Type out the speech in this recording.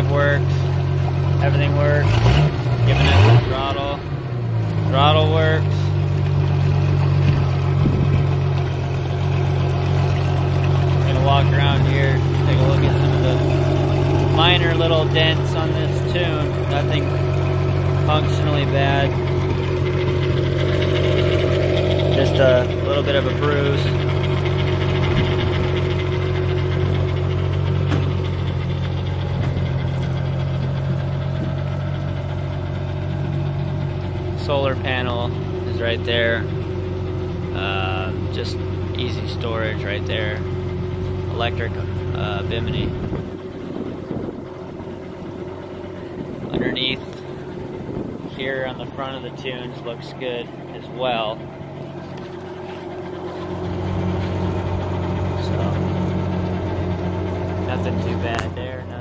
drive works, everything works, giving it the throttle, throttle works. I'm gonna walk around here, take a look at some of the minor little dents on this toon, nothing functionally bad, just a little bit of a bruise. Solar panel is right there. Uh, just easy storage right there. Electric uh, bimini. Underneath here on the front of the toons looks good as well. So nothing too bad there.